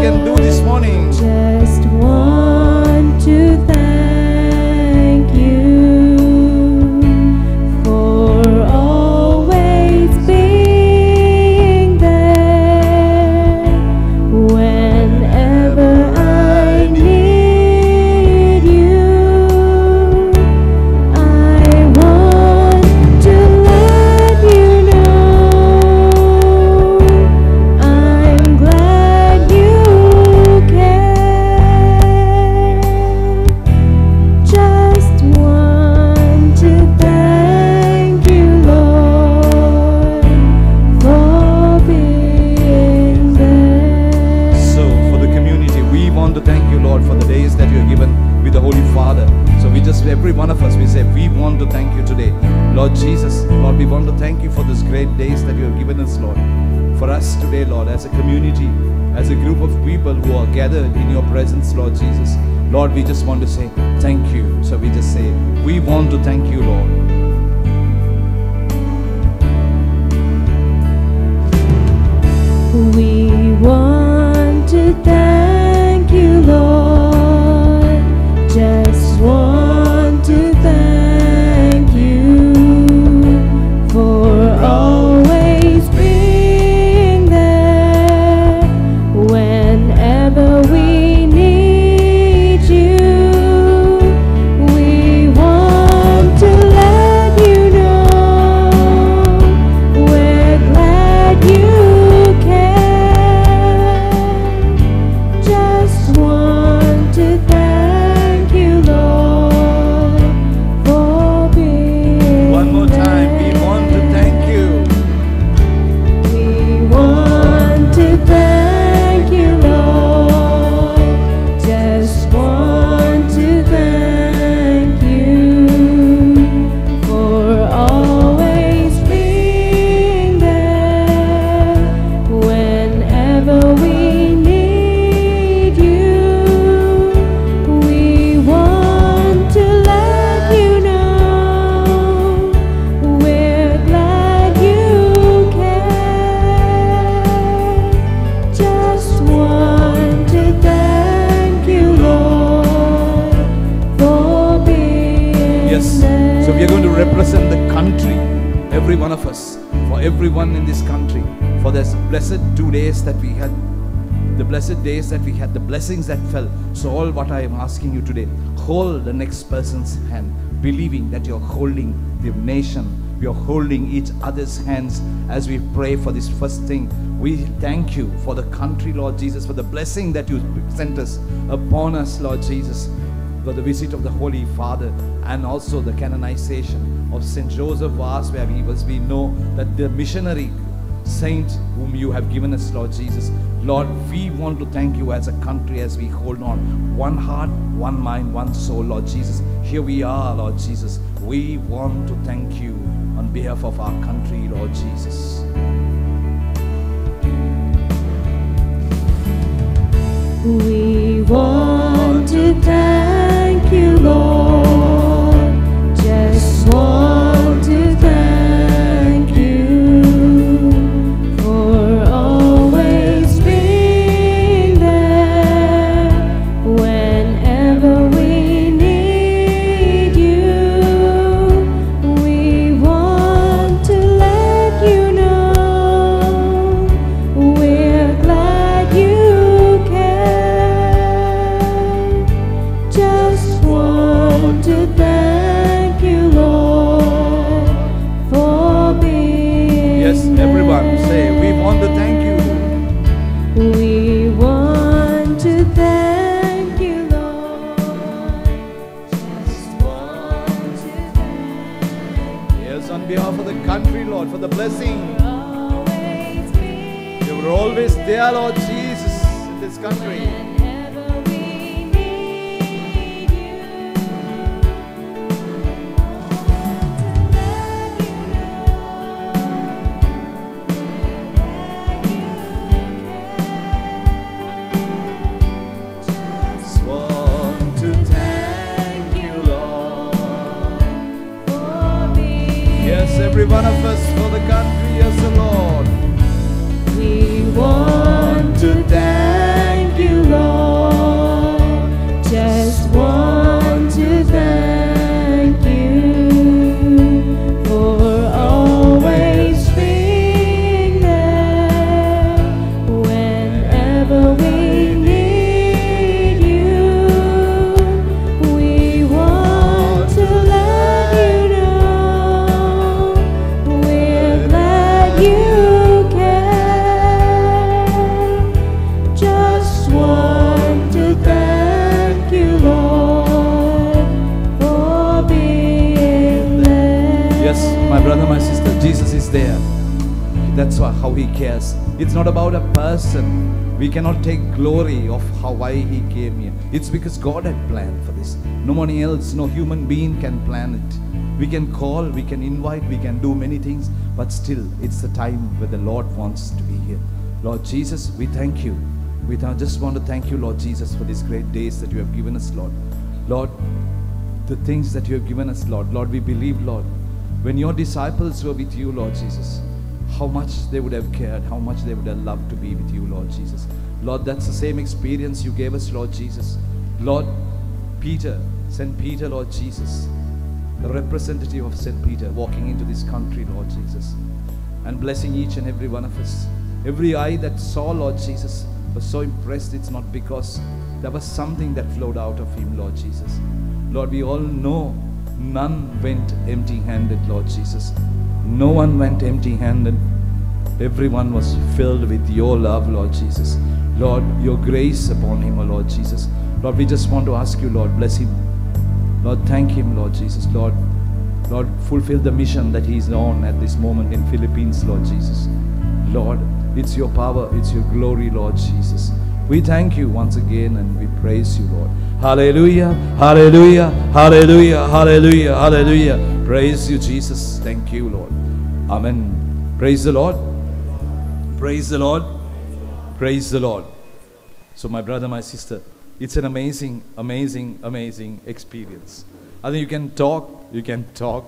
can do this morning. blessings that fell. So, all what I am asking you today, hold the next person's hand, believing that you're holding the nation. We are holding each other's hands as we pray for this first thing. We thank you for the country, Lord Jesus, for the blessing that you sent us upon us, Lord Jesus, for the visit of the Holy Father and also the canonization of St. Joseph Vaz where was, we know that the missionary saint whom you have given us, Lord Jesus, Lord, we want to thank you as a country as we hold on. One heart, one mind, one soul, Lord Jesus. Here we are, Lord Jesus. We want to thank you on behalf of our country, Lord Jesus. We want person. We cannot take glory of how why he came here. It's because God had planned for this. No one else, no human being can plan it. We can call, we can invite, we can do many things, but still, it's the time where the Lord wants to be here. Lord Jesus, we thank you. We just want to thank you, Lord Jesus, for these great days that you have given us, Lord. Lord, the things that you have given us, Lord. Lord, we believe, Lord, when your disciples were with you, Lord Jesus, how much they would have cared, how much they would have loved to be with you, Lord Jesus. Lord, that's the same experience you gave us, Lord Jesus. Lord, Peter, St. Peter, Lord Jesus, the representative of St. Peter walking into this country, Lord Jesus, and blessing each and every one of us. Every eye that saw Lord Jesus was so impressed. It's not because there was something that flowed out of him, Lord Jesus. Lord, we all know none went empty handed, Lord Jesus. No one went empty handed. Everyone was filled with your love, Lord Jesus. Lord, your grace upon him, O Lord Jesus. Lord, we just want to ask you, Lord, bless him. Lord, thank him, Lord Jesus. Lord, Lord, fulfill the mission that he is on at this moment in Philippines, Lord Jesus. Lord, it's your power, it's your glory, Lord Jesus. We thank you once again and we praise you, Lord. Hallelujah, hallelujah, hallelujah, hallelujah, hallelujah. Praise you, Jesus. Thank you, Lord. Amen. Praise the Lord. Praise the Lord. Praise the Lord. So, my brother, my sister, it's an amazing, amazing, amazing experience. I think you can talk, you can talk,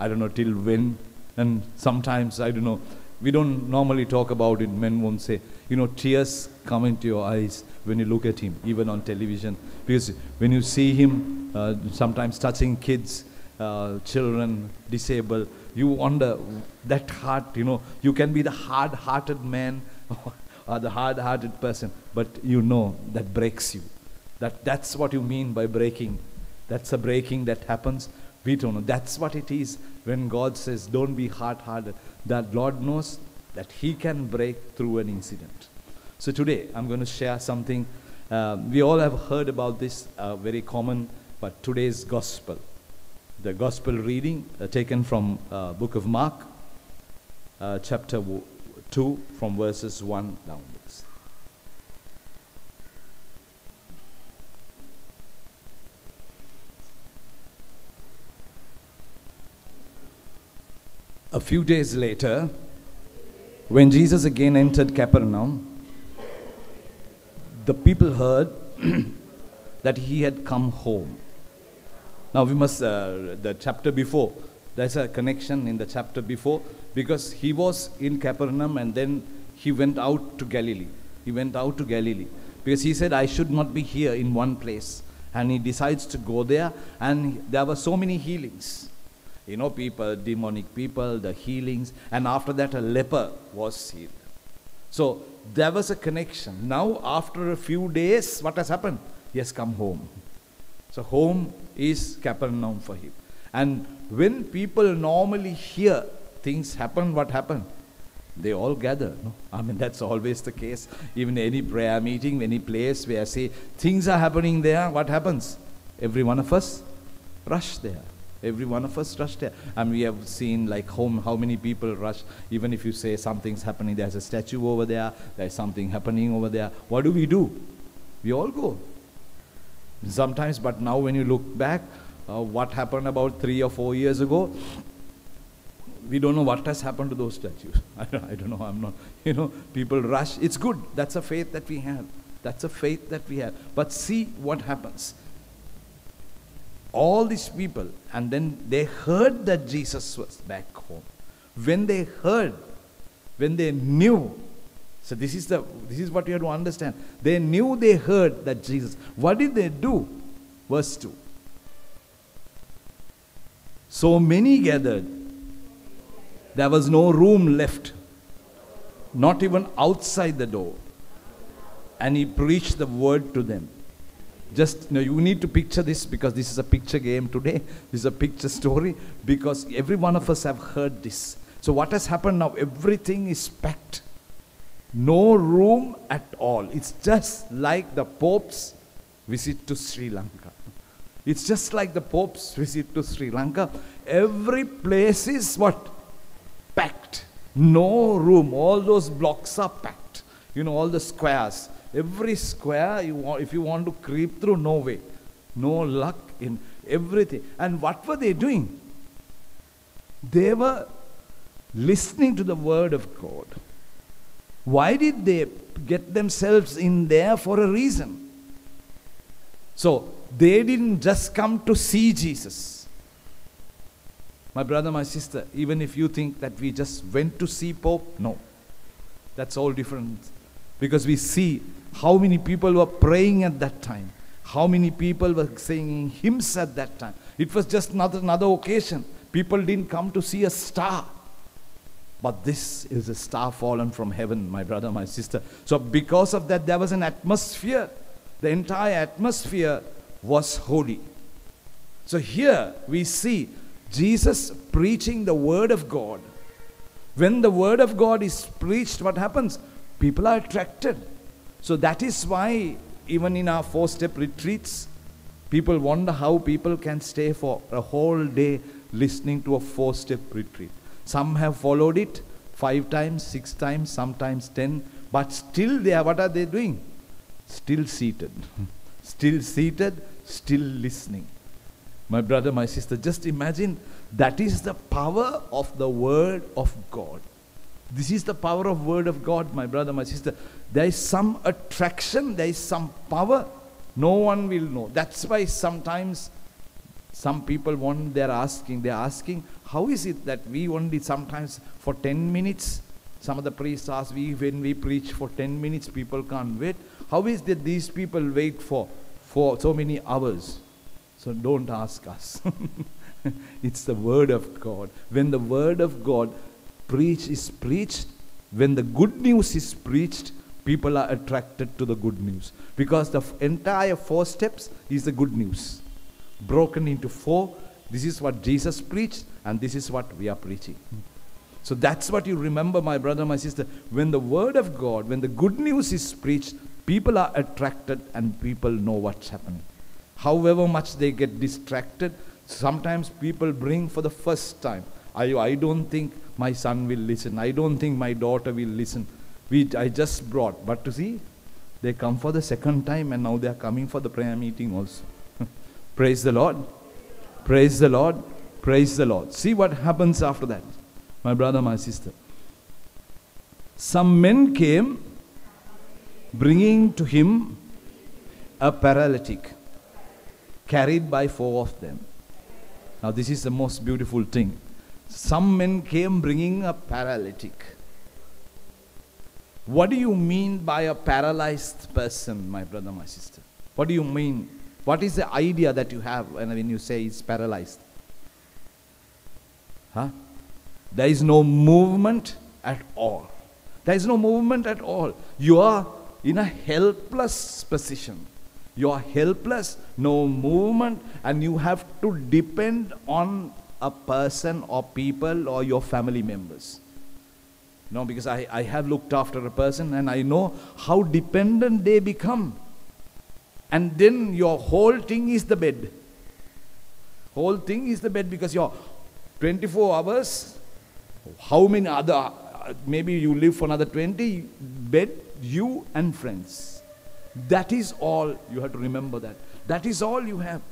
I don't know till when, and sometimes, I don't know, we don't normally talk about it. Men won't say, you know, tears come into your eyes when you look at him, even on television. Because when you see him uh, sometimes touching kids, uh, children, disabled, you wonder that heart, you know, you can be the hard hearted man or the hard hearted person, but you know that breaks you. That, that's what you mean by breaking. That's a breaking that happens. We don't know. That's what it is when God says, don't be hard hearted. That Lord knows that He can break through an incident. So today I'm going to share something. Uh, we all have heard about this, uh, very common, but today's gospel. The gospel reading uh, taken from uh, book of Mark, uh, chapter 2, from verses 1 downwards. A few days later, when Jesus again entered Capernaum, the people heard that he had come home. Now we must, uh, the chapter before, there's a connection in the chapter before because he was in Capernaum and then he went out to Galilee. He went out to Galilee because he said, I should not be here in one place. And he decides to go there, and there were so many healings. You know, people, demonic people, the healings, and after that, a leper was healed. So there was a connection. Now, after a few days, what has happened? He has come home. So, home is Capernaum for him. And when people normally hear things happen, what happened? They all gather. No? I mean, that's always the case. Even any prayer meeting, any place where I say things are happening there, what happens? Every one of us rush there. Every one of us rushed there. And we have seen like home, how many people rush. Even if you say something's happening, there's a statue over there, there's something happening over there. What do we do? We all go. Sometimes, but now when you look back, uh, what happened about three or four years ago, we don't know what has happened to those statues. I don't, I don't know. I'm not, you know, people rush. It's good. That's a faith that we have. That's a faith that we have. But see what happens. All these people, and then they heard that Jesus was back home. When they heard, when they knew, so this is the this is what you have to understand. They knew they heard that Jesus. What did they do? Verse 2. So many gathered there was no room left, not even outside the door. And he preached the word to them. Just you, know, you need to picture this because this is a picture game today. This is a picture story because every one of us have heard this. So what has happened now? Everything is packed. No room at all. It's just like the Pope's visit to Sri Lanka. It's just like the Pope's visit to Sri Lanka. Every place is what? packed. No room. All those blocks are packed. You know, all the squares. Every square, you want, if you want to creep through, no way. No luck in everything. And what were they doing? They were listening to the word of God. Why did they get themselves in there for a reason? So they didn't just come to see Jesus. My brother, my sister, even if you think that we just went to see Pope, no. That's all different. Because we see how many people were praying at that time, how many people were singing hymns at that time. It was just another, another occasion. People didn't come to see a star. But this is a star fallen from heaven, my brother, my sister. So, because of that, there was an atmosphere. The entire atmosphere was holy. So, here we see Jesus preaching the Word of God. When the Word of God is preached, what happens? People are attracted. So, that is why, even in our four step retreats, people wonder how people can stay for a whole day listening to a four step retreat. Some have followed it five times, six times, sometimes ten, but still they are, what are they doing? Still seated. Still seated, still listening. My brother, my sister, just imagine that is the power of the Word of God. This is the power of Word of God, my brother, my sister. There is some attraction, there is some power. No one will know. That's why sometimes some people want, they're asking, they're asking, how is it that we only sometimes for 10 minutes, some of the priests ask, we, when we preach for 10 minutes, people can't wait. How is that these people wait for, for so many hours? So don't ask us. it's the word of God. When the word of God preach is preached, when the good news is preached, people are attracted to the good news. Because the entire four steps is the good news. Broken into four. This is what Jesus preached, and this is what we are preaching. So that's what you remember, my brother, my sister. When the word of God, when the good news is preached, people are attracted and people know what's happening. However much they get distracted, sometimes people bring for the first time. I, I don't think my son will listen. I don't think my daughter will listen. We, I just brought. But to see, they come for the second time and now they are coming for the prayer meeting also. Praise the Lord. Praise the Lord. Praise the Lord. See what happens after that, my brother, my sister. Some men came bringing to him a paralytic carried by four of them. Now, this is the most beautiful thing. Some men came bringing a paralytic. What do you mean by a paralyzed person, my brother, my sister? What do you mean? What is the idea that you have when you say he's paralyzed? Huh? There is no movement at all. There is no movement at all. You are in a helpless position. You are helpless, no movement, and you have to depend on a person or people or your family members. No, because I, I have looked after a person and I know how dependent they become. And then your whole thing is the bed. Whole thing is the bed because your 24 hours, how many other, maybe you live for another 20, bed, you and friends. That is all. You have to remember that. That is all you have.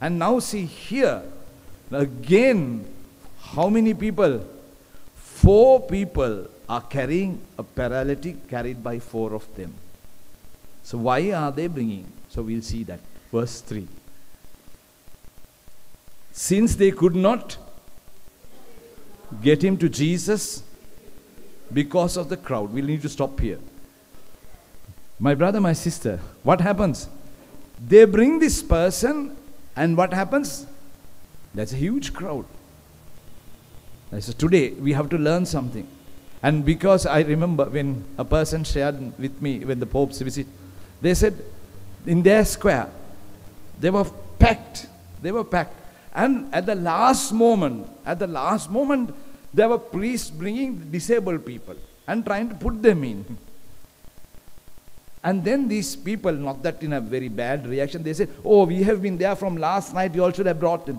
And now see here, again, how many people? Four people are carrying a paralytic carried by four of them. So why are they bringing? So we'll see that. Verse 3. Since they could not get him to Jesus because of the crowd, we'll need to stop here. My brother, my sister, what happens? They bring this person, and what happens? That's a huge crowd. I said, today we have to learn something. And because I remember when a person shared with me when the Pope's visit, they said in their square, they were packed. They were packed. And at the last moment, at the last moment, there were priests bringing disabled people and trying to put them in. And then these people, not that in a very bad reaction, they said, Oh, we have been there from last night, you all should have brought them.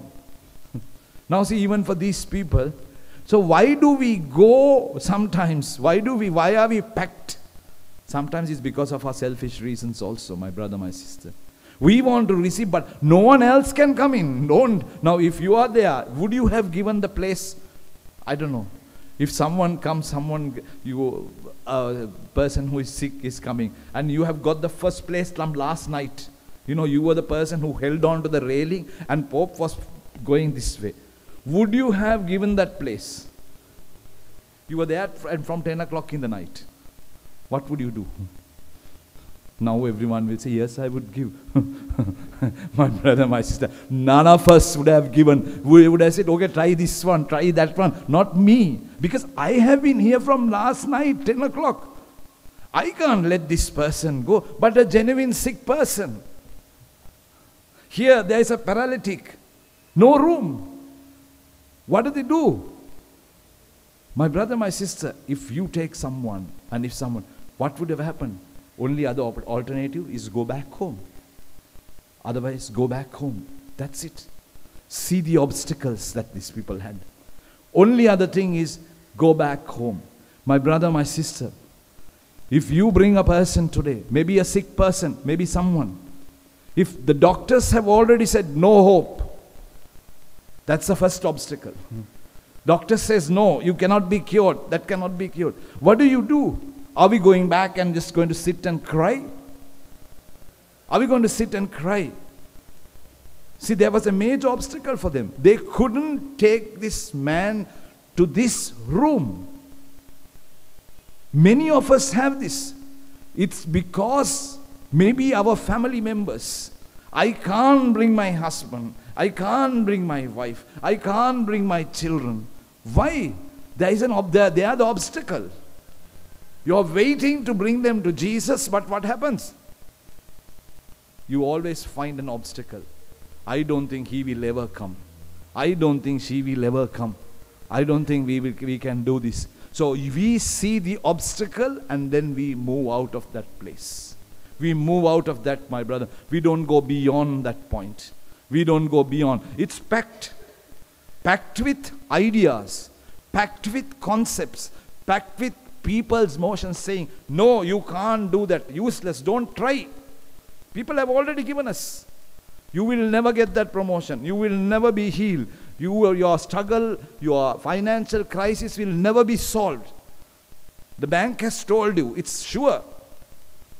now, see, even for these people, So why do we go sometimes? Why do we, why are we packed? Sometimes it's because of our selfish reasons also, my brother, my sister. We want to receive, but no one else can come in. Don't. Now, if you are there, would you have given the place? I don't know. If someone comes, someone, you, a person who is sick is coming, and you have got the first place from last night. You know, you were the person who held on to the railing, and Pope was going this way. Would you have given that place? You were there and from 10 o'clock in the night. What would you do? Now everyone will say, Yes, I would give. my brother, my sister. None of us would have given. We would have said, Okay, try this one, try that one. Not me. Because I have been here from last night, 10 o'clock. I can't let this person go. But a genuine sick person. Here there is a paralytic. No room. What do they do? My brother, my sister, if you take someone and if someone, what would have happened? Only other alternative is go back home. Otherwise, go back home. That's it. See the obstacles that these people had. Only other thing is go back home. My brother, my sister, if you bring a person today, maybe a sick person, maybe someone, if the doctors have already said no hope, that's the first obstacle. Doctor says no, you cannot be cured. That cannot be cured. What do you do? Are we going back and just going to sit and cry? Are we going to sit and cry? See, there was a major obstacle for them. They couldn't take this man to this room. Many of us have this. It's because maybe our family members. I can't bring my husband. I can't bring my wife. I can't bring my children. Why? There is an ob- they are- are the obstacle. You're waiting to bring them to Jesus, but what happens? You always find an obstacle. I don't think he will ever come. I don't think she will ever come. I don't think we, will, we can do this. So we see the obstacle and then we move out of that place. We move out of that, my brother. We don't go beyond that point. We don't go beyond. It's packed. Packed with ideas, packed with concepts, packed with people's motions saying, No, you can't do that. Useless. Don't try. People have already given us. You will never get that promotion. You will never be healed. You, your struggle, your financial crisis will never be solved. The bank has told you, it's sure.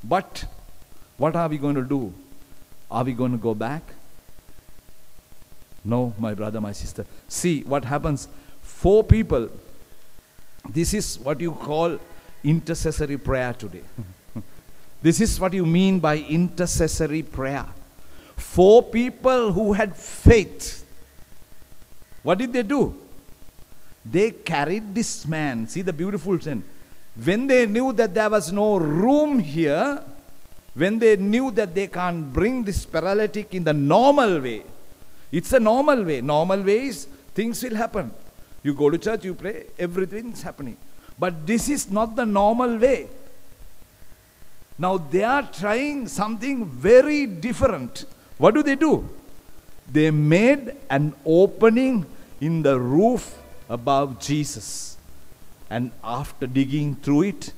But what are we going to do? Are we going to go back? No, my brother, my sister. See what happens. Four people. This is what you call intercessory prayer today. this is what you mean by intercessory prayer. Four people who had faith. What did they do? They carried this man. See the beautiful thing. When they knew that there was no room here, when they knew that they can't bring this paralytic in the normal way, it's a normal way. Normal ways, things will happen. You go to church, you pray, everything's happening. But this is not the normal way. Now they are trying something very different. What do they do? They made an opening in the roof above Jesus. And after digging through it,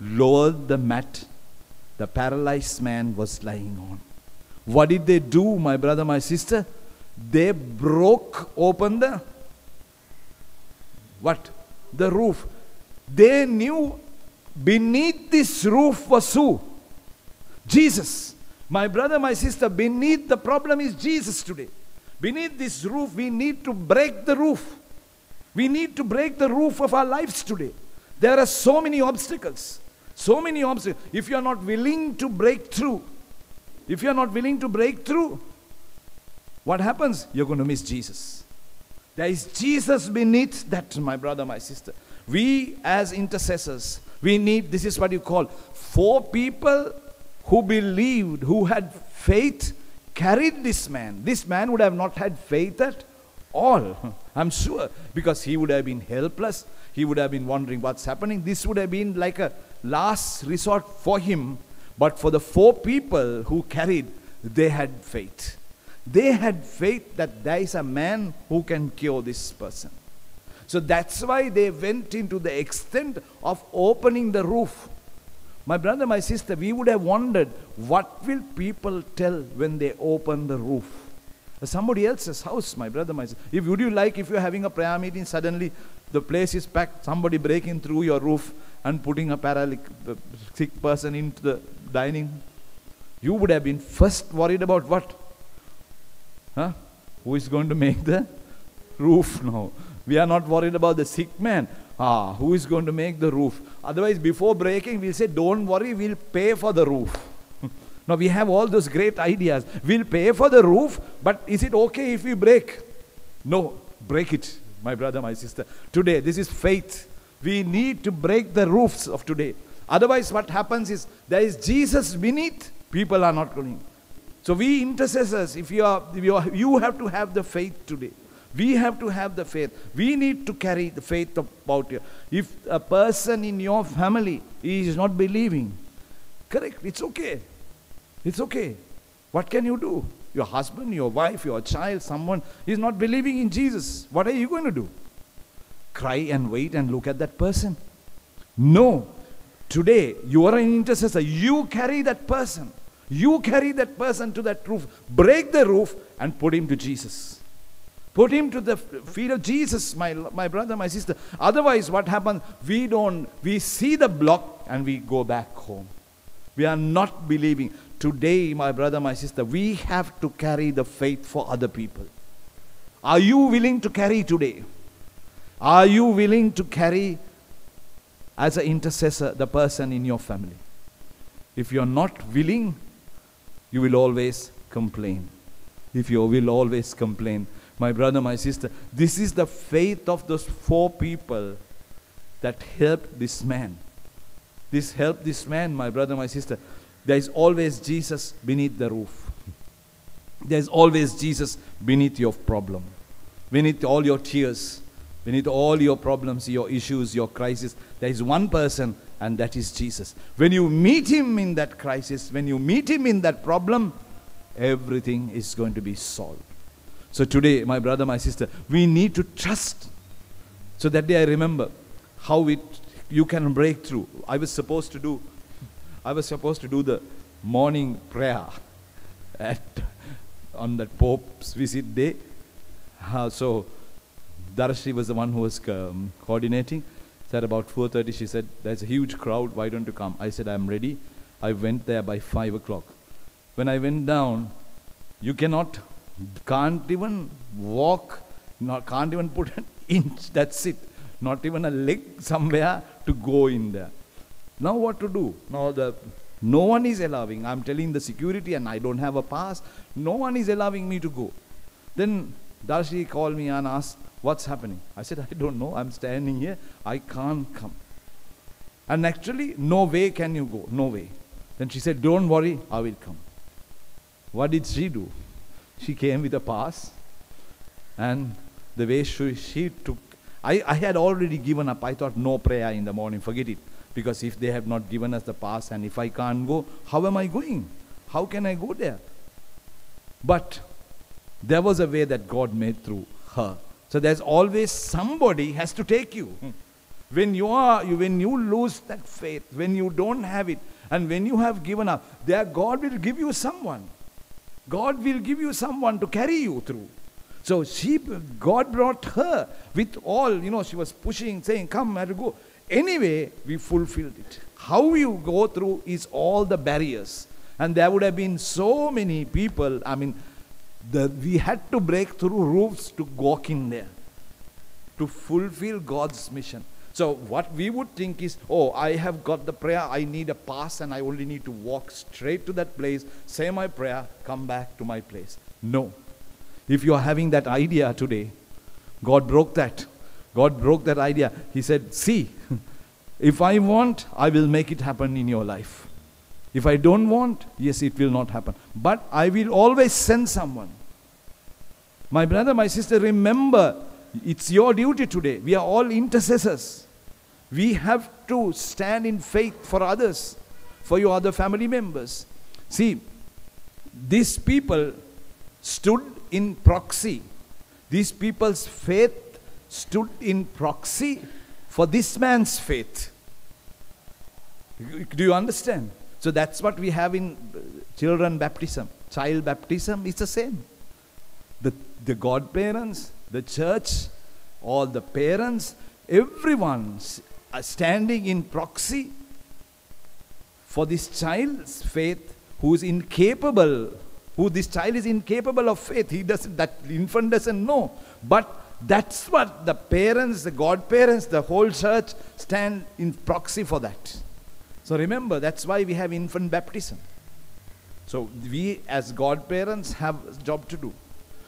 lowered the mat the paralyzed man was lying on. What did they do, my brother, my sister? They broke open the what? The roof. They knew beneath this roof was who? Jesus. My brother, my sister, beneath the problem is Jesus today. Beneath this roof, we need to break the roof. We need to break the roof of our lives today. There are so many obstacles. So many obstacles. If you are not willing to break through, if you are not willing to break through, what happens? You're going to miss Jesus. There is Jesus beneath that, my brother, my sister. We, as intercessors, we need, this is what you call, four people who believed, who had faith, carried this man. This man would have not had faith at all, I'm sure, because he would have been helpless. He would have been wondering what's happening. This would have been like a last resort for him. But for the four people who carried, they had faith. They had faith that there is a man who can cure this person. So that's why they went into the extent of opening the roof. My brother, my sister, we would have wondered what will people tell when they open the roof? Somebody else's house, my brother, my sister. If would you like if you're having a prayer meeting, suddenly the place is packed, somebody breaking through your roof and putting a paralytic uh, sick person into the dining, you would have been first worried about what? Huh? Who is going to make the roof now? We are not worried about the sick man. Ah, who is going to make the roof? Otherwise, before breaking, we'll say, Don't worry, we'll pay for the roof. now, we have all those great ideas. We'll pay for the roof, but is it okay if we break? No, break it, my brother, my sister. Today, this is faith. We need to break the roofs of today. Otherwise, what happens is there is Jesus beneath, people are not going. So, we intercessors, if you are, if you, are, you have to have the faith today. We have to have the faith. We need to carry the faith about you. If a person in your family is not believing, correct, it's okay. It's okay. What can you do? Your husband, your wife, your child, someone is not believing in Jesus. What are you going to do? Cry and wait and look at that person? No. Today, you are an intercessor. You carry that person. You carry that person to that roof. Break the roof and put him to Jesus. Put him to the feet of Jesus, my, my brother, my sister. Otherwise, what happens? We don't, we see the block and we go back home. We are not believing. Today, my brother, my sister, we have to carry the faith for other people. Are you willing to carry today? Are you willing to carry as an intercessor the person in your family? If you're not willing, you will always complain. If you will always complain, my brother, my sister, this is the faith of those four people that helped this man. This helped this man, my brother, my sister. There is always Jesus beneath the roof. There is always Jesus beneath your problem, beneath all your tears, beneath all your problems, your issues, your crisis. There is one person, and that is Jesus. When you meet him in that crisis, when you meet him in that problem, everything is going to be solved. So today, my brother, my sister, we need to trust. So that day I remember how it you can break through. I was supposed to do I was supposed to do the morning prayer at on that Pope's visit day. Uh, so Darshi was the one who was um, coordinating. Said about 4:30. She said, "There's a huge crowd. Why don't you come?" I said, "I'm ready." I went there by five o'clock. When I went down, you cannot can't even walk, not, can't even put an inch, that's it. Not even a leg somewhere to go in there. Now what to do? Now the no one is allowing. I'm telling the security and I don't have a pass. No one is allowing me to go. Then Darshi called me and asked, What's happening? I said, I don't know. I'm standing here. I can't come. And actually, no way can you go. No way. Then she said, Don't worry, I will come. What did she do? She came with a pass, and the way she, she took, I, I had already given up. I thought no prayer in the morning, forget it. Because if they have not given us the pass, and if I can't go, how am I going? How can I go there? But there was a way that God made through her. So there's always somebody has to take you. Hmm. When you are, you, when you lose that faith, when you don't have it, and when you have given up, there God will give you someone. God will give you someone to carry you through. So she, God brought her with all, you know, she was pushing, saying, come, I have to go. Anyway, we fulfilled it. How you go through is all the barriers. And there would have been so many people, I mean, the, we had to break through roofs to walk in there, to fulfill God's mission. So what we would think is, oh, I have got the prayer, I need a pass, and I only need to walk straight to that place, say my prayer, come back to my place. No. If you are having that idea today, God broke that. God broke that idea. He said, see, if I want, I will make it happen in your life. If I don't want, yes, it will not happen. But I will always send someone. My brother, my sister, remember, it's your duty today. We are all intercessors. We have to stand in faith for others, for your other family members. See, these people stood in proxy. These people's faith stood in proxy for this man's faith. Do you understand? So that's what we have in uh, children baptism. Child baptism is the same. The, the godparents, the church, all the parents, everyone are standing in proxy for this child's faith who is incapable, who this child is incapable of faith. He doesn't, that infant doesn't know. But that's what the parents, the godparents, the whole church stand in proxy for that. So remember, that's why we have infant baptism. So we as godparents have a job to do.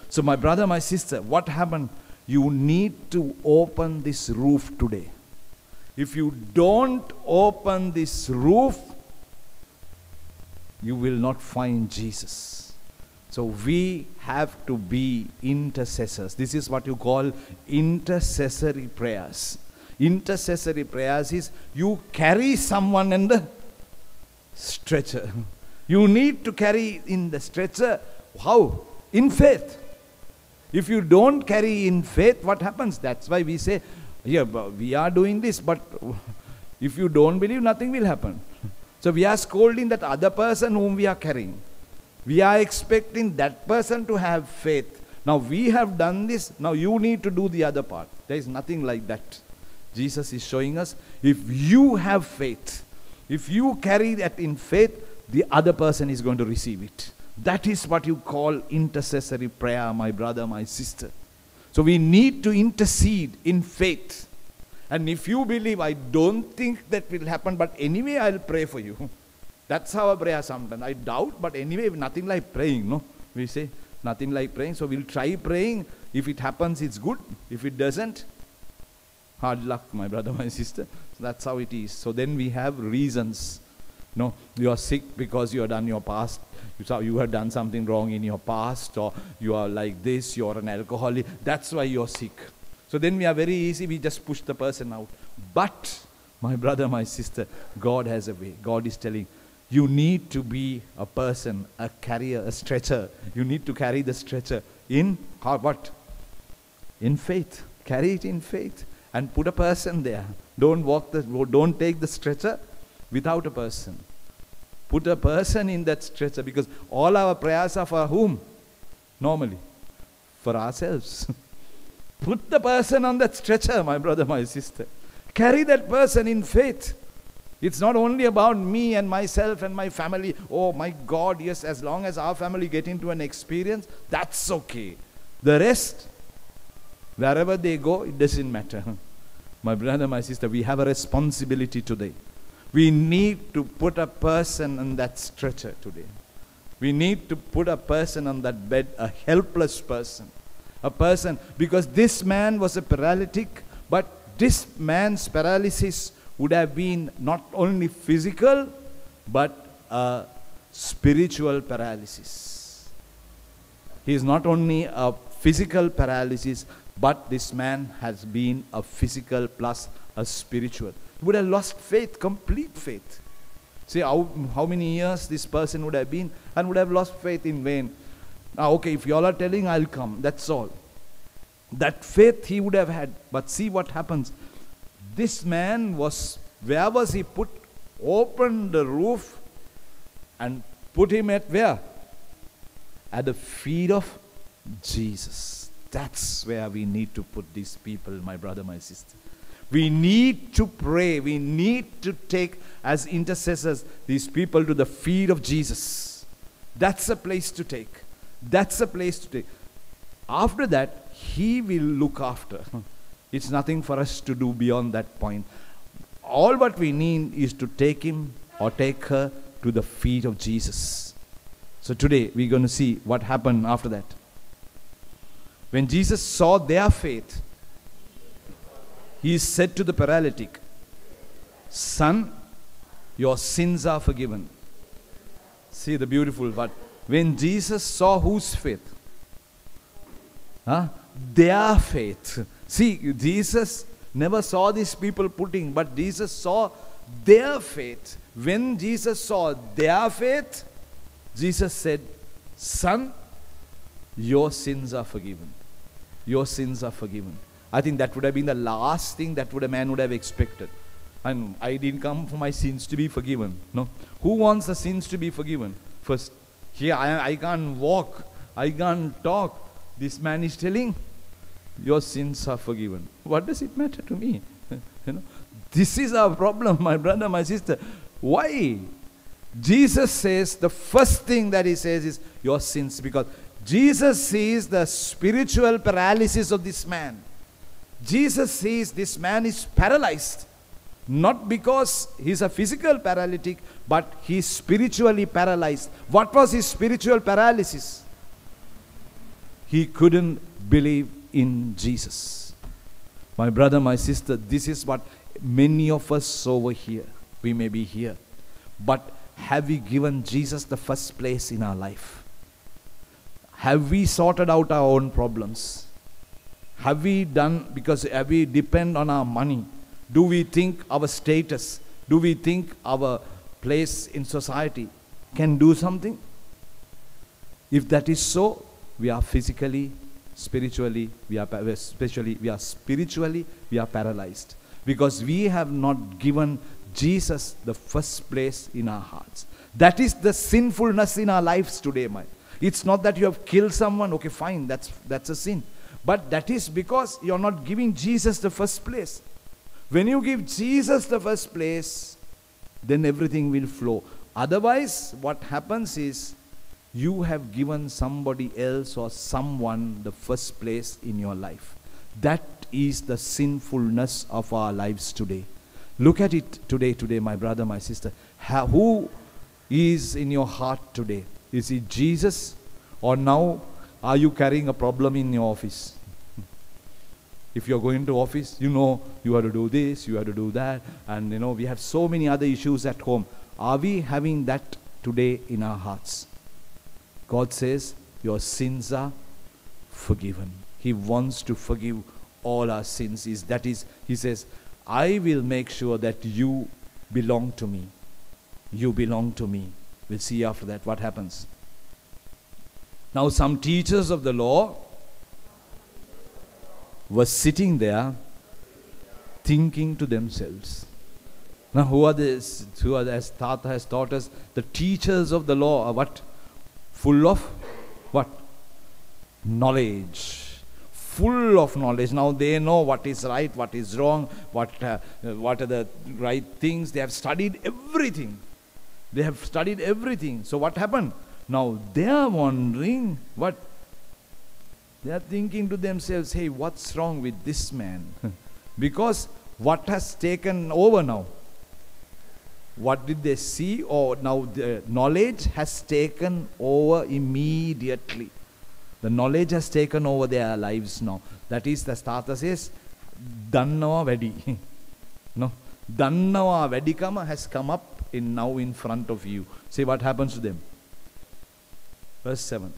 So my brother, my sister, what happened? You need to open this roof today. If you don't open this roof, you will not find Jesus. So we have to be intercessors. This is what you call intercessory prayers. Intercessory prayers is you carry someone in the stretcher. You need to carry in the stretcher. How? In faith. If you don't carry in faith, what happens? That's why we say, yeah, we are doing this, but if you don't believe, nothing will happen. So we are scolding that other person whom we are carrying. We are expecting that person to have faith. Now we have done this, now you need to do the other part. There is nothing like that. Jesus is showing us if you have faith, if you carry that in faith, the other person is going to receive it. That is what you call intercessory prayer, my brother, my sister. So we need to intercede in faith. And if you believe, I don't think that will happen, but anyway, I'll pray for you. That's how our prayer sometimes. I doubt, but anyway, nothing like praying, no? We say, nothing like praying. So we'll try praying. If it happens, it's good. If it doesn't, hard luck, my brother, my sister. So that's how it is. So then we have reasons. No, you are sick because you have done your past. You saw you have done something wrong in your past, or you are like this, you are an alcoholic. That's why you're sick. So then we are very easy, we just push the person out. But, my brother, my sister, God has a way. God is telling, you need to be a person, a carrier, a stretcher. You need to carry the stretcher in how, what? In faith. Carry it in faith and put a person there. Don't walk the don't take the stretcher without a person. Put a person in that stretcher because all our prayers are for whom? Normally. For ourselves. Put the person on that stretcher, my brother, my sister. Carry that person in faith. It's not only about me and myself and my family. Oh my God, yes, as long as our family get into an experience, that's okay. The rest, wherever they go, it doesn't matter. My brother, my sister, we have a responsibility today. We need to put a person on that stretcher today. We need to put a person on that bed, a helpless person. A person, because this man was a paralytic, but this man's paralysis would have been not only physical, but a spiritual paralysis. He is not only a physical paralysis, but this man has been a physical plus a spiritual. He would have lost faith, complete faith. See how, how many years this person would have been and would have lost faith in vain. Now, okay, if you all are telling, I'll come. That's all. That faith he would have had. But see what happens. This man was, where was he put? Opened the roof and put him at where? At the feet of Jesus. That's where we need to put these people, my brother, my sister. We need to pray. We need to take, as intercessors, these people to the feet of Jesus. That's a place to take. That's a place to take. After that, He will look after. It's nothing for us to do beyond that point. All what we need is to take him or take her to the feet of Jesus. So today we're going to see what happened after that. When Jesus saw their faith, he said to the paralytic, Son, your sins are forgiven. See the beautiful but when Jesus saw whose faith? Huh? Their faith. See, Jesus never saw these people putting, but Jesus saw their faith. When Jesus saw their faith, Jesus said, Son, your sins are forgiven. Your sins are forgiven. I think that would have been the last thing that would a man would have expected. And I didn't come for my sins to be forgiven. No. Who wants the sins to be forgiven? First, here I, I can't walk, I can't talk. This man is telling, your sins are forgiven. What does it matter to me? you know, this is our problem, my brother, my sister. Why? Jesus says the first thing that he says is your sins because Jesus sees the spiritual paralysis of this man. Jesus sees this man is paralyzed. Not because he's a physical paralytic, but he's spiritually paralyzed. What was his spiritual paralysis? He couldn't believe in Jesus. My brother, my sister, this is what many of us over here, we may be here. But have we given Jesus the first place in our life? Have we sorted out our own problems? Have we done, because have we depend on our money? Do we think our status, do we think our place in society can do something? If that is so, we are physically, spiritually, we are especially we are spiritually, we are paralyzed because we have not given Jesus the first place in our hearts. That is the sinfulness in our lives today, my. It's not that you have killed someone, okay, fine, that's that's a sin. But that is because you're not giving Jesus the first place. When you give Jesus the first place, then everything will flow. Otherwise, what happens is you have given somebody else or someone the first place in your life. That is the sinfulness of our lives today. Look at it today, today, my brother, my sister. Who is in your heart today? Is it Jesus? Or now are you carrying a problem in your office? If you're going to office, you know you have to do this, you have to do that, and you know we have so many other issues at home. Are we having that today in our hearts? God says, Your sins are forgiven. He wants to forgive all our sins. Is that is, He says, I will make sure that you belong to me. You belong to me. We'll see after that what happens. Now, some teachers of the law were sitting there thinking to themselves. Now, who are these? Who are, as Tata has taught us, the teachers of the law are what? Full of what? Knowledge. Full of knowledge. Now they know what is right, what is wrong, what, uh, what are the right things. They have studied everything. They have studied everything. So what happened? Now they are wondering what? They are thinking to themselves, hey, what's wrong with this man? because what has taken over now? What did they see? Or now the knowledge has taken over immediately. The knowledge has taken over their lives now. That is, the status is Dannawa Vedi. no? Dannawa Vedikama has come up in now in front of you. See what happens to them. Verse 7.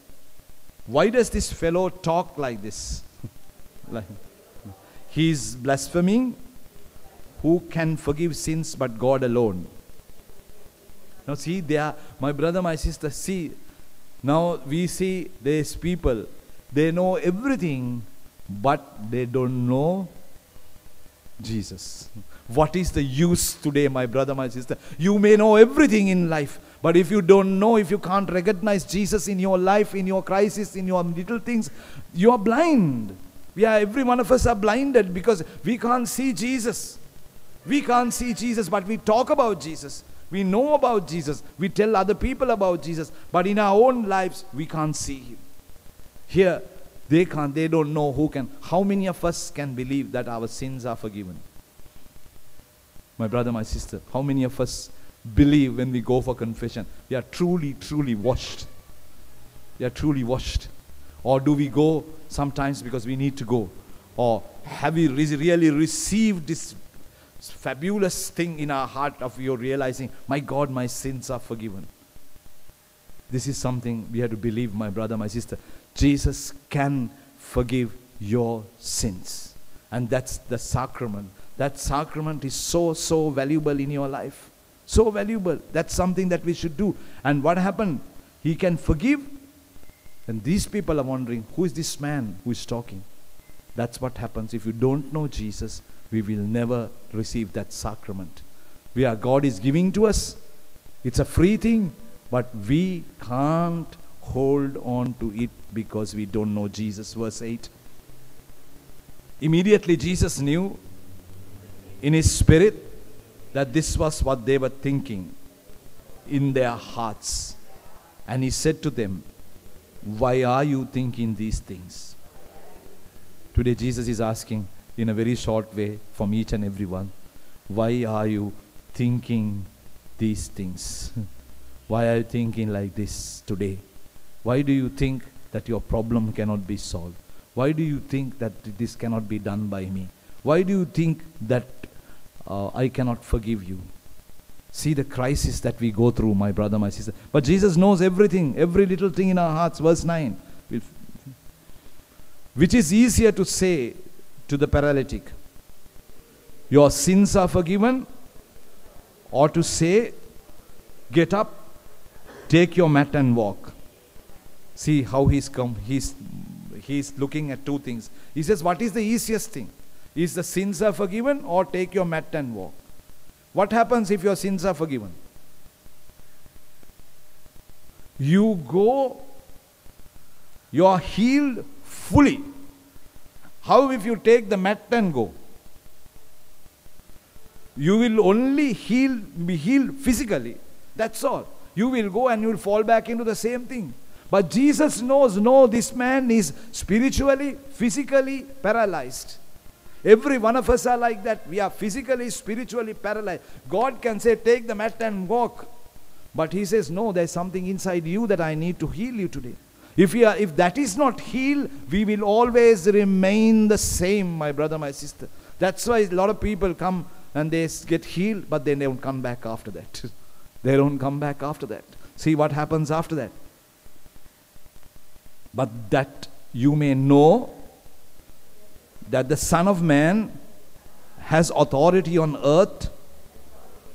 Why does this fellow talk like this? like, he is blaspheming. Who can forgive sins but God alone? Now, see, they are, my brother, my sister, see, now we see these people, they know everything, but they don't know Jesus. What is the use today, my brother, my sister? You may know everything in life, but if you don't know, if you can't recognize Jesus in your life, in your crisis, in your little things, you are blind. We are, every one of us are blinded because we can't see Jesus. We can't see Jesus, but we talk about Jesus. We know about Jesus. We tell other people about Jesus, but in our own lives, we can't see Him. Here, they can't, they don't know who can. How many of us can believe that our sins are forgiven? My brother, my sister, how many of us believe when we go for confession? We are truly, truly washed. We are truly washed. Or do we go sometimes because we need to go? Or have we re- really received this fabulous thing in our heart of your realizing, my God, my sins are forgiven? This is something we have to believe, my brother, my sister. Jesus can forgive your sins. And that's the sacrament. That sacrament is so, so valuable in your life. So valuable. That's something that we should do. And what happened? He can forgive. And these people are wondering, who is this man who is talking? That's what happens. If you don't know Jesus, we will never receive that sacrament. We are God is giving to us. It's a free thing, but we can't hold on to it because we don't know Jesus. Verse 8. Immediately Jesus knew in his spirit that this was what they were thinking in their hearts. And he said to them, Why are you thinking these things? Today, Jesus is asking in a very short way from each and every one, Why are you thinking these things? Why are you thinking like this today? Why do you think that your problem cannot be solved? Why do you think that this cannot be done by me? Why do you think that uh, I cannot forgive you? See the crisis that we go through, my brother, my sister. But Jesus knows everything, every little thing in our hearts. Verse 9. Which is easier to say to the paralytic, Your sins are forgiven, or to say, Get up, take your mat and walk. See how he's come. He's he's looking at two things. He says, What is the easiest thing? Is the sins are forgiven or take your mat and walk? What happens if your sins are forgiven? You go, you are healed fully. How if you take the mat and go? You will only heal, be healed physically. That's all. You will go and you will fall back into the same thing. But Jesus knows, no, this man is spiritually, physically paralyzed. Every one of us are like that. We are physically, spiritually paralyzed. God can say, take the mat and walk. But he says, no, there's something inside you that I need to heal you today. If, we are, if that is not healed, we will always remain the same, my brother, my sister. That's why a lot of people come and they get healed, but they don't come back after that. they don't come back after that. See what happens after that. But that you may know that the Son of Man has authority on earth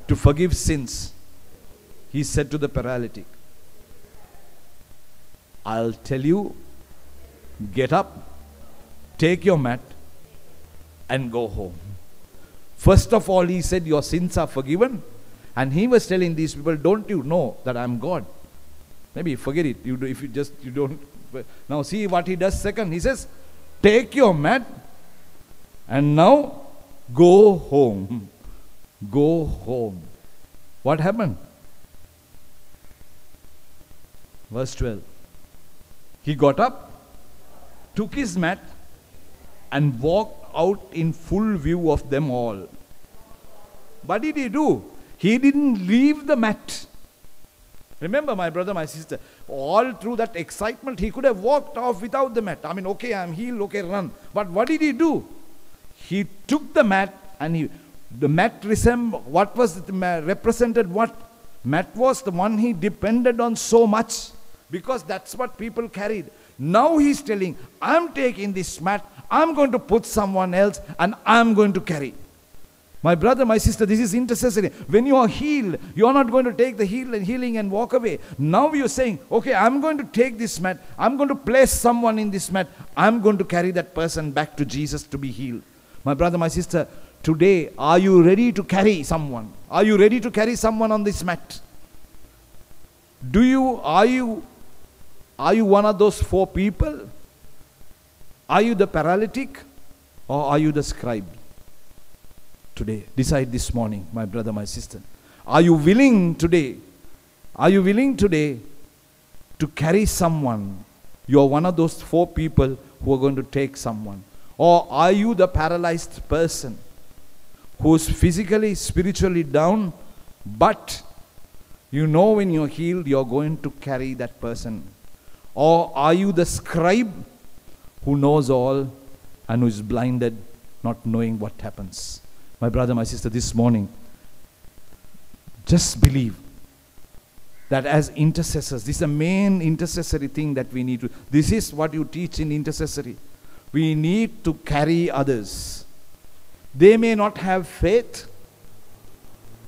to forgive sins. He said to the paralytic, I'll tell you, get up, take your mat, and go home. First of all, he said, Your sins are forgiven. And he was telling these people, Don't you know that I'm God? Maybe forget it. You do, if you just you don't. Now see what he does second. He says, Take your mat and now go home. Go home. What happened? Verse 12. He got up, took his mat, and walked out in full view of them all. What did he do? He didn't leave the mat. Remember, my brother, my sister, all through that excitement, he could have walked off without the mat. I mean, okay, I'm healed, okay, run. But what did he do? He took the mat and he, the mat resembled, what was represented what? Mat was the one he depended on so much because that's what people carried. Now he's telling, I'm taking this mat, I'm going to put someone else, and I'm going to carry. My brother, my sister, this is intercessory. When you are healed, you are not going to take the heal and healing and walk away. Now you're saying, okay, I'm going to take this mat, I'm going to place someone in this mat, I'm going to carry that person back to Jesus to be healed. My brother, my sister, today, are you ready to carry someone? Are you ready to carry someone on this mat? Do you, are you, are you one of those four people? Are you the paralytic or are you the scribe? Today, decide this morning, my brother, my sister. Are you willing today? Are you willing today to carry someone? You are one of those four people who are going to take someone. Or are you the paralyzed person who's physically, spiritually down, but you know when you're healed, you're going to carry that person? Or are you the scribe who knows all and who is blinded, not knowing what happens? My brother, my sister, this morning, just believe that as intercessors, this is the main intercessory thing that we need to. This is what you teach in intercessory. We need to carry others. They may not have faith,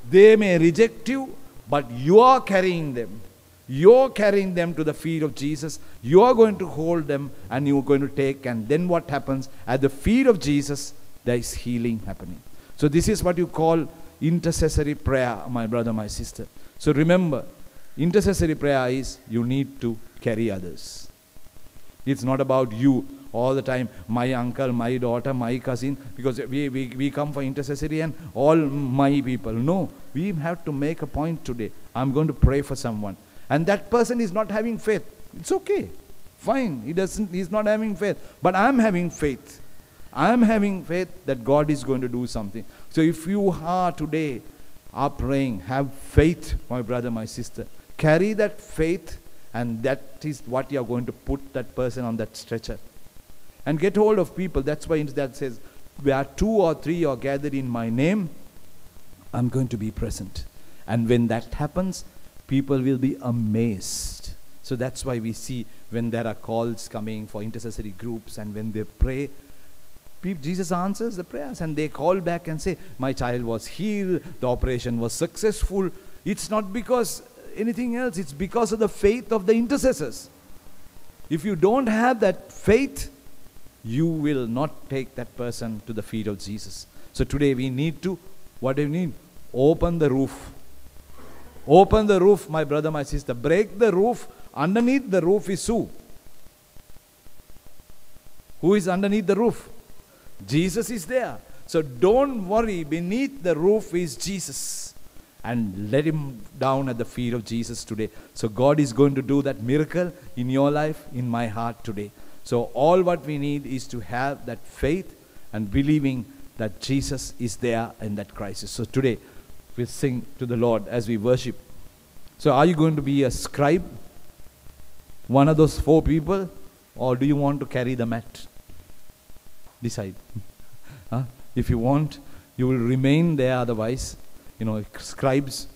they may reject you, but you are carrying them. You're carrying them to the feet of Jesus. You're going to hold them and you're going to take. And then what happens? At the feet of Jesus, there is healing happening. So, this is what you call intercessory prayer, my brother, my sister. So, remember, intercessory prayer is you need to carry others. It's not about you all the time, my uncle, my daughter, my cousin, because we, we, we come for intercessory and all my people. No, we have to make a point today. I'm going to pray for someone. And that person is not having faith. It's okay. Fine. He doesn't he's not having faith. But I'm having faith. I'm having faith that God is going to do something. So if you are today are praying, have faith, my brother, my sister. Carry that faith, and that is what you are going to put that person on that stretcher. And get hold of people. That's why that says, where two or three are gathered in my name, I'm going to be present. And when that happens, people will be amazed. So that's why we see when there are calls coming for intercessory groups and when they pray, Jesus answers the prayers and they call back and say, My child was healed, the operation was successful. It's not because anything else, it's because of the faith of the intercessors. If you don't have that faith, you will not take that person to the feet of Jesus. So today we need to, what do you need? Open the roof. Open the roof, my brother, my sister. Break the roof. Underneath the roof is who? Who is underneath the roof? Jesus is there. So don't worry, beneath the roof is Jesus. And let him down at the feet of Jesus today. So God is going to do that miracle in your life, in my heart today. So all what we need is to have that faith and believing that Jesus is there in that crisis. So today we'll sing to the Lord as we worship. So are you going to be a scribe? One of those four people? Or do you want to carry the mat? Decide. Huh? If you want, you will remain there, otherwise, you know, scribes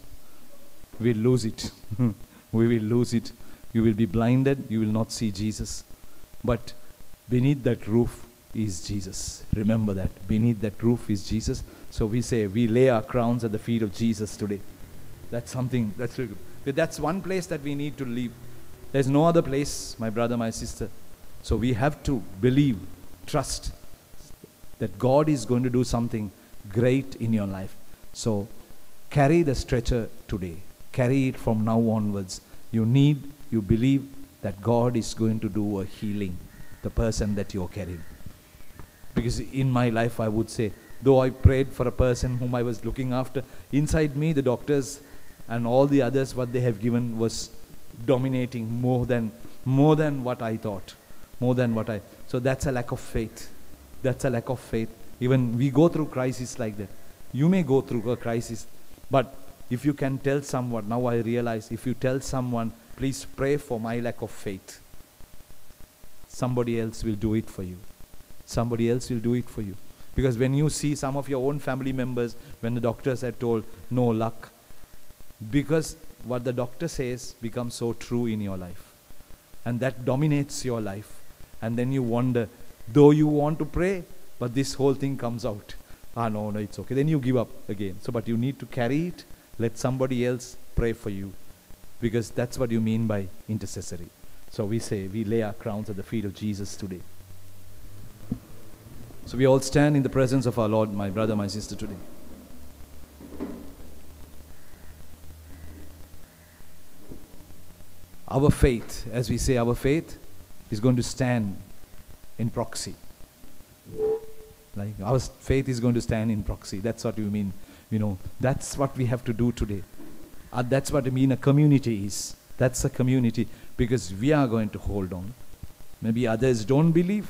will lose it. we will lose it. You will be blinded, you will not see Jesus. But beneath that roof is Jesus. Remember that. Beneath that roof is Jesus. So we say, we lay our crowns at the feet of Jesus today. That's something, that's, really good. That's one place that we need to leave. There's no other place, my brother, my sister. So we have to believe, trust that God is going to do something great in your life. So carry the stretcher today. Carry it from now onwards. You need, you believe that God is going to do a healing, the person that you're carrying. Because in my life, I would say, though I prayed for a person whom I was looking after, inside me, the doctors and all the others, what they have given was dominating more than more than what I thought, more than what I. So that's a lack of faith. That's a lack of faith. Even we go through crises like that. You may go through a crisis, but if you can tell someone, now I realize, if you tell someone, please pray for my lack of faith, somebody else will do it for you. Somebody else will do it for you. Because when you see some of your own family members, when the doctors had told, no luck, because what the doctor says becomes so true in your life. And that dominates your life. And then you wonder, though you want to pray, but this whole thing comes out. Ah, no, no, it's okay. Then you give up again. So, but you need to carry it. Let somebody else pray for you. Because that's what you mean by intercessory. So we say, we lay our crowns at the feet of Jesus today. So we all stand in the presence of our Lord, my brother, my sister, today. Our faith, as we say, our faith is going to stand in proxy. Like our faith is going to stand in proxy. That's what you mean. You know, that's what we have to do today. Uh, that's what I mean a community is. That's a community because we are going to hold on. Maybe others don't believe.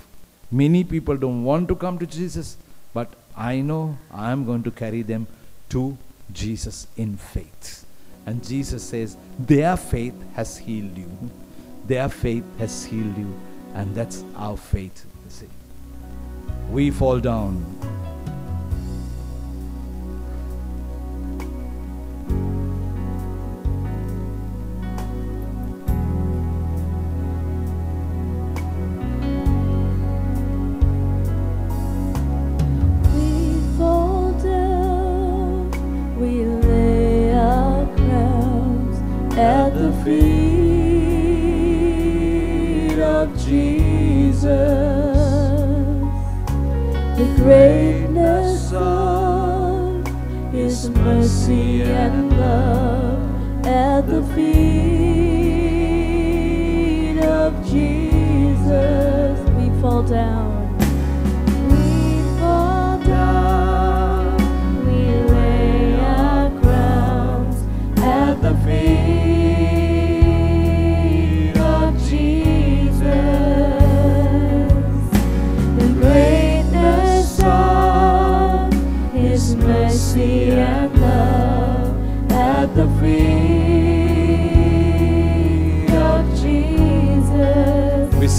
Many people don't want to come to Jesus. But I know I am going to carry them to Jesus in faith. And Jesus says, Their faith has healed you. Their faith has healed you. And that's our faith. We fall down.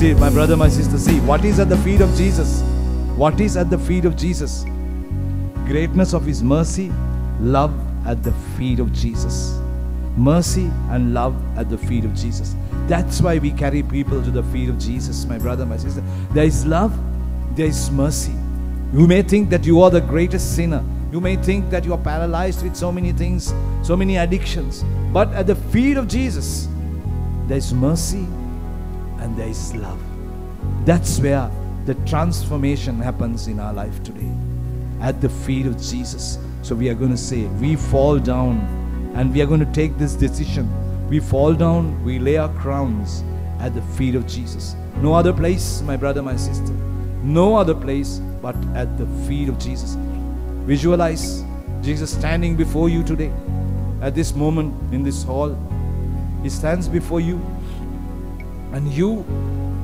See my brother, my sister. See, what is at the feet of Jesus? What is at the feet of Jesus? Greatness of His mercy, love at the feet of Jesus. Mercy and love at the feet of Jesus. That's why we carry people to the feet of Jesus, my brother, my sister. There is love, there is mercy. You may think that you are the greatest sinner. You may think that you are paralyzed with so many things, so many addictions. But at the feet of Jesus, there is mercy and there is love. That's where the transformation happens in our life today. At the feet of Jesus. So we are going to say, we fall down and we are going to take this decision. We fall down, we lay our crowns at the feet of Jesus. No other place, my brother, my sister. No other place but at the feet of Jesus. Visualize Jesus standing before you today. At this moment in this hall, He stands before you and you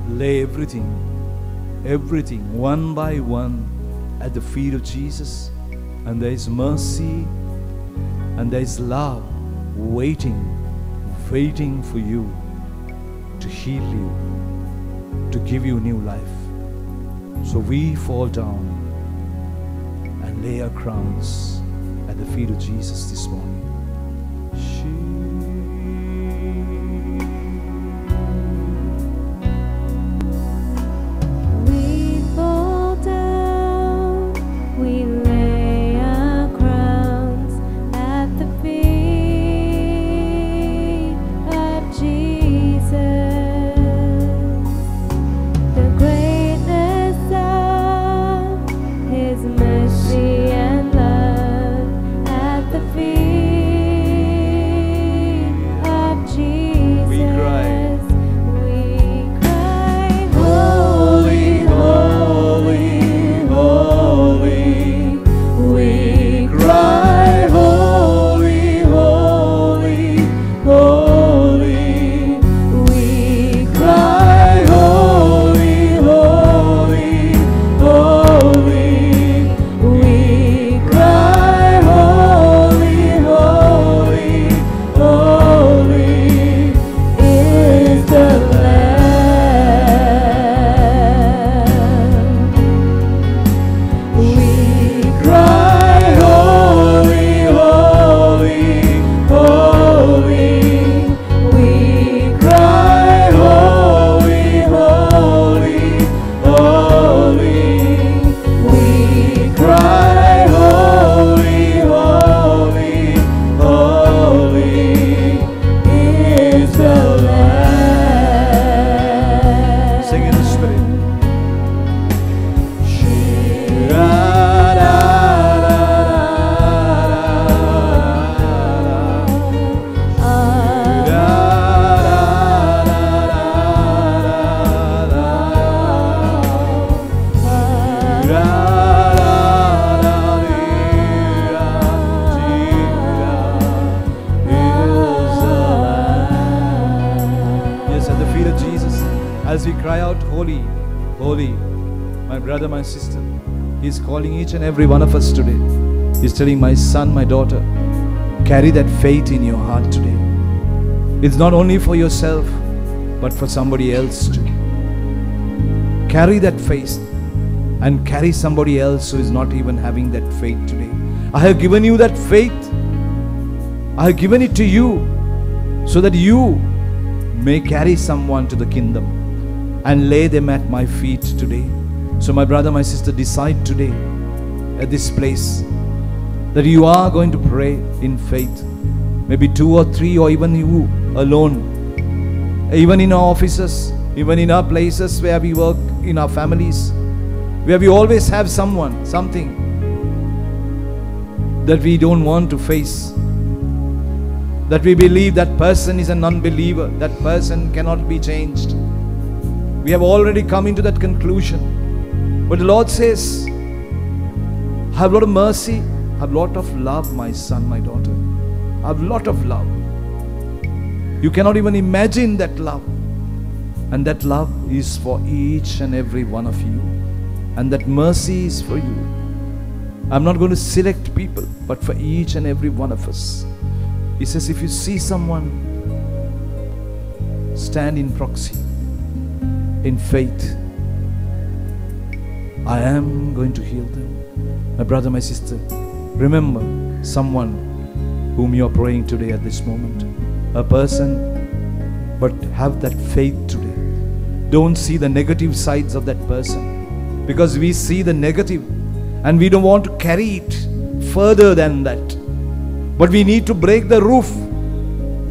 lay everything, everything one by one at the feet of Jesus. And there is mercy and there is love waiting, waiting for you to heal you, to give you new life. So we fall down and lay our crowns at the feet of Jesus this morning. As we cry out, Holy, Holy, my brother, my sister, He's calling each and every one of us today. He's telling my son, my daughter, carry that faith in your heart today. It's not only for yourself, but for somebody else too. Carry that faith and carry somebody else who is not even having that faith today. I have given you that faith. I have given it to you so that you may carry someone to the kingdom and lay them at my feet today. So, my brother, my sister, decide today at this place that you are going to pray in faith. Maybe two or three, or even you alone. Even in our offices, even in our places where we work, in our families, where we always have someone, something that we don't want to face. That we believe that person is an unbeliever, that person cannot be changed. We have already come into that conclusion. But the Lord says, have a lot of mercy, have a lot of love, my son, my daughter. Have a lot of love. You cannot even imagine that love. And that love is for each and every one of you. And that mercy is for you. I'm not going to select people, but for each and every one of us. He says, if you see someone, stand in proxy, in faith. I am going to heal them. My brother, my sister, remember someone whom you are praying today at this moment. A person, but have that faith today. Don't see the negative sides of that person because we see the negative and we don't want to carry it further than that. But we need to break the roof.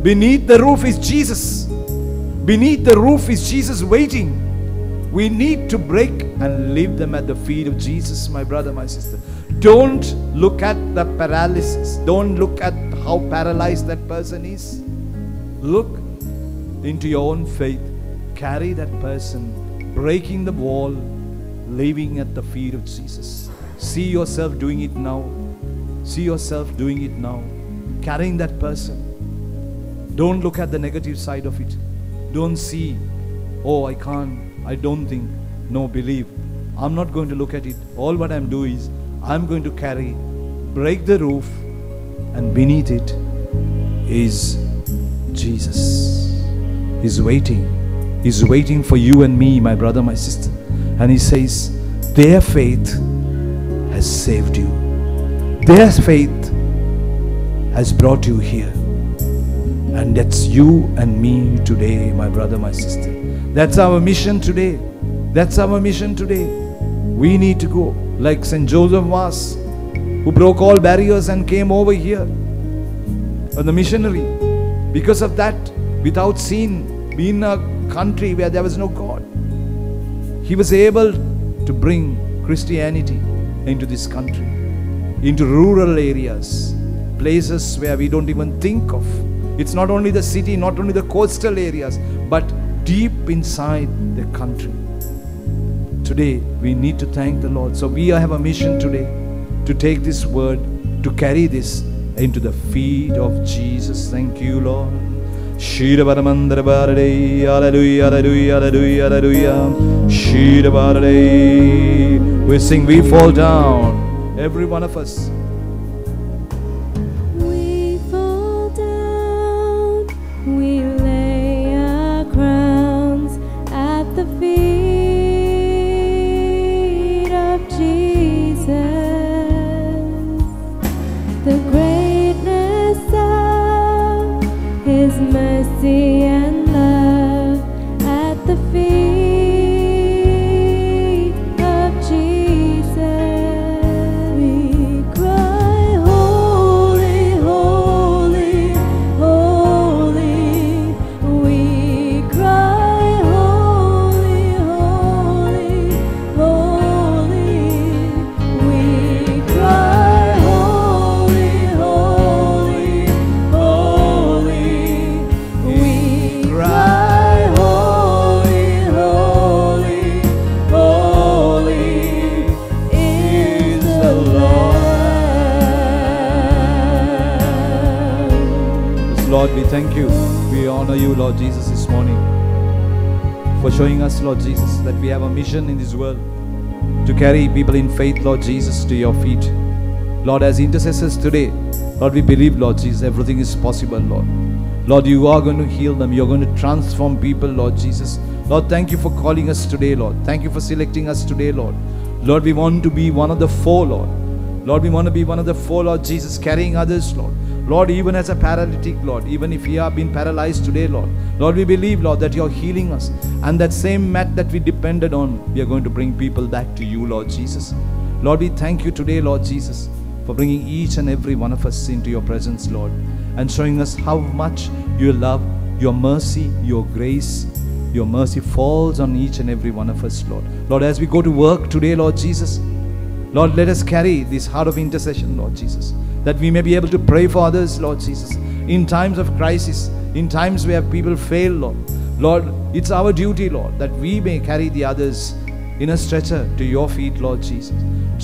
Beneath the roof is Jesus. Beneath the roof is Jesus waiting. We need to break and leave them at the feet of Jesus, my brother, my sister. Don't look at the paralysis. Don't look at how paralyzed that person is. Look into your own faith. Carry that person, breaking the wall, leaving at the feet of Jesus. See yourself doing it now. See yourself doing it now. Carrying that person. Don't look at the negative side of it. Don't see, oh, I can't, I don't think. No, believe. I'm not going to look at it. All what I'm doing is I'm going to carry, break the roof, and beneath it is Jesus. He's waiting. He's waiting for you and me, my brother, my sister. And He says, Their faith has saved you. Their faith has brought you here. And that's you and me today, my brother, my sister. That's our mission today. That's our mission today. We need to go like St. Joseph Vaz, who broke all barriers and came over here. And the missionary, because of that, without sin, being a country where there was no God, he was able to bring Christianity into this country, into rural areas, places where we don't even think of. It's not only the city, not only the coastal areas, but deep inside the country. Today, we need to thank the Lord. So, we have a mission today to take this word, to carry this into the feet of Jesus. Thank you, Lord. Shira Paramandra Bharade, Hallelujah, Hallelujah, Hallelujah, Hallelujah. Shira Bharade. We sing, we fall down, every one of us. Carry people in faith, Lord Jesus, to your feet. Lord, as intercessors today, Lord, we believe, Lord Jesus, everything is possible, Lord. Lord, you are going to heal them. You're going to transform people, Lord Jesus. Lord, thank you for calling us today, Lord. Thank you for selecting us today, Lord. Lord, we want to be one of the four, Lord. Lord, we want to be one of the four, Lord Jesus, carrying others, Lord. Lord, even as a paralytic, Lord, even if we have been paralyzed today, Lord, Lord, we believe, Lord, that you're healing us. And that same mat that we depended on, we are going to bring people back to you, Lord Jesus. Lord, we thank you today, Lord Jesus, for bringing each and every one of us into your presence, Lord, and showing us how much your love, your mercy, your grace, your mercy falls on each and every one of us, Lord. Lord, as we go to work today, Lord Jesus, Lord, let us carry this heart of intercession, Lord Jesus, that we may be able to pray for others, Lord Jesus, in times of crisis, in times where people fail, Lord. Lord, it's our duty, Lord, that we may carry the others in a stretcher to your feet, Lord Jesus.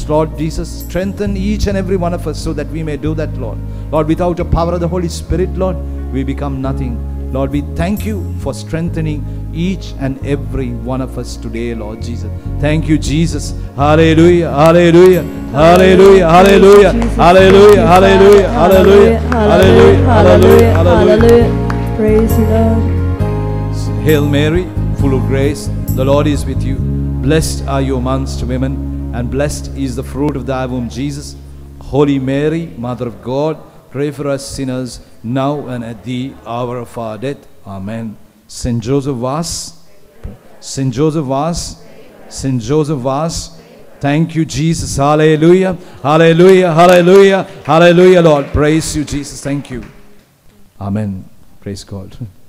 Lord Jesus, strengthen each and every one of us so that we may do that, Lord. Lord, without the power of the Holy Spirit, Lord, we become nothing. Lord, we thank you for strengthening each and every one of us today, Lord Jesus. Thank you, Jesus. Hallelujah, hallelujah, hallelujah, hallelujah, hallelujah, hallelujah, hallelujah, hallelujah, hallelujah, hallelujah. Praise you, Lord. Hail Mary, full of grace, the Lord is with you. Blessed are you amongst women, and blessed is the fruit of thy womb, Jesus. Holy Mary, Mother of God, pray for us sinners, now and at the hour of our death. Amen. Saint Joseph Vaz, Saint Joseph Vaz, Saint Joseph Vaz. Thank you, Jesus. Hallelujah. Hallelujah. Hallelujah. Hallelujah, Lord. Praise you, Jesus. Thank you. Amen. Praise God.